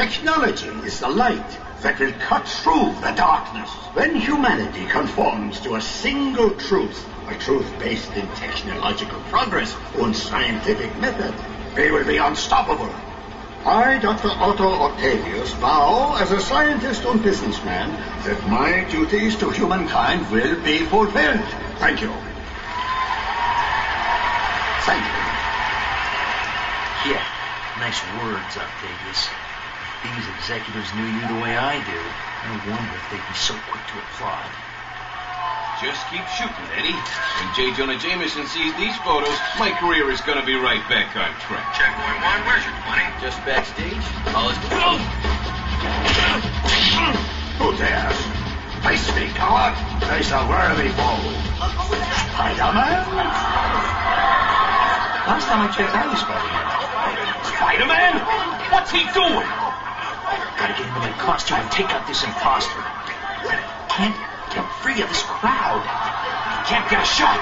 Technology is the light that will cut through the darkness. When humanity conforms to a single truth, a truth based in technological progress and scientific method, they will be unstoppable. I, Dr. Otto Octavius, vow as a scientist and businessman that my duties to humankind will be fulfilled. Thank you. Thank you. Yeah, nice words, Octavius. If these executives knew you the way I do, I wonder if they'd be so quick to applaud. Just keep shooting, Eddie. When J. Jonah Jameson sees these photos, my career is gonna be right back on track. Checkpoint one, where's your money? Just backstage. All is Who dares? Face me, coward. Face a worthy foe. Spider-Man? Last time I checked, I was Spider-Man. Spider-Man? What's he doing? Gotta get into my costume and take out this imposter. Can't get free of this crowd. Can't get a shot.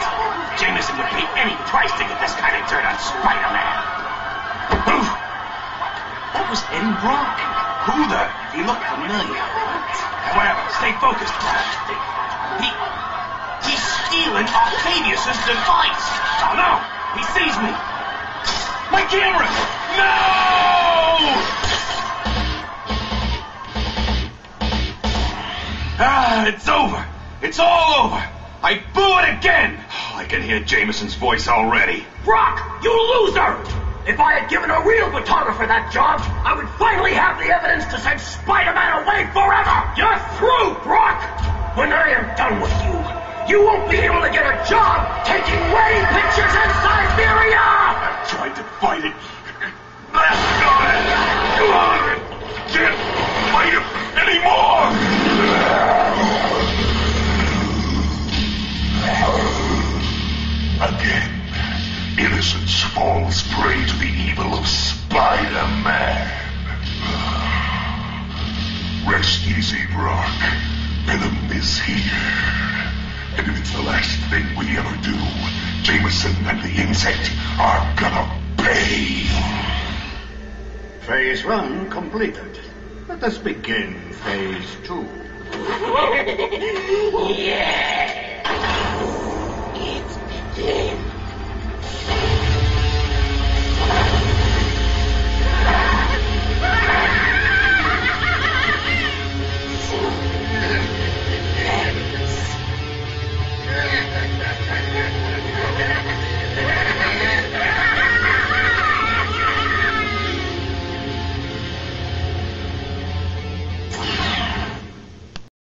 Jameson would pay any price to get this kind of dirt on Spider-Man. That was Eddie Brock. Who the? He looked familiar. Whatever, stay focused. He, he's stealing Octavius's device. Oh no, he sees me. My camera! No! Ah, it's over. It's all over. I blew it again. I can hear Jameson's voice already. Brock, you loser! If I had given a real photographer that job, I would finally have the evidence to send Spider-Man away forever! You're through, Brock! When I am done with you, you won't be able to get a job taking wedding pictures in falls prey to the evil of Spider-Man. Rest easy, Brock. Venom is here. And if it's the last thing we ever do, Jameson and the insect are gonna pay. Phase one completed. Let us begin phase two.